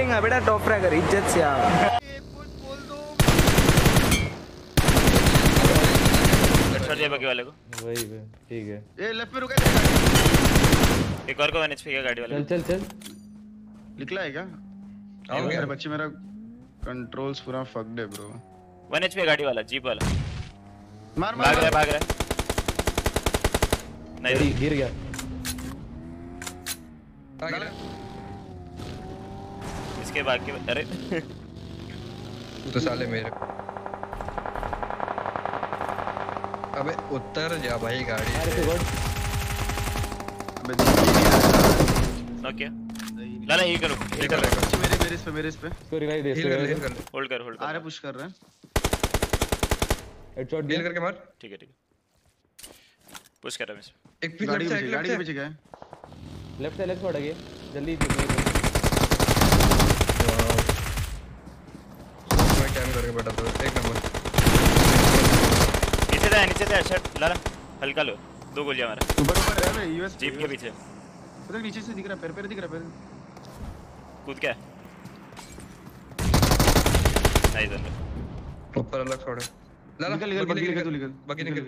रहेगा बेटा top fragger इज़्ज़त से छोड़ दिया बाकी वाले को। वही ठीक है। ए लेफ़्ट में रुका एक और को वन एचपी गाड़ी वाले। चल चल चल। निकला है क्या? आओ मेरे बच्चे मेरा कंट्रोल्स पूरा फक्ड है ब्रो वन एचपी गाड़ी वाला जीप वाला। मार भाग रहा भाग रहा नहीं गिर आ गया। इसके बाद के अरे। तो साले मेरे अबे उतर जा भाई गाड़ी अरे तो गुड ओके लाला ये करो। ये करो। मेरे मेरे इस पे मेरे इस पे। इसको रिवाइव दे होल्ड कर होल्ड आ कर। रहे पुश कर रहे हैं। हेडशॉट दिया। करके मार। ठीक है ठीक है। पुश कर रहा हूँ मैं एक पीछे गाड़ी पीछे गाड़ी लेफ़्ट पीछे क्या लेफ़्ट से लेफ़्ट छोड़ गया जल्दी। मैं कैम करके बैठा था एक नंबर। नीचे था नीचे था शर्ट ला हल्का लो दो गोलियाँ मारा। ऊपर ऊपर है ना यूएस जीप के पीछे। पता नीचे से दिख रहा पैर पैर दिख रहा पैर। कूद क्या नहीं इधर ऊपर अलग छोड़। ला ला निकल निकल बाकी निकल बाकी निकल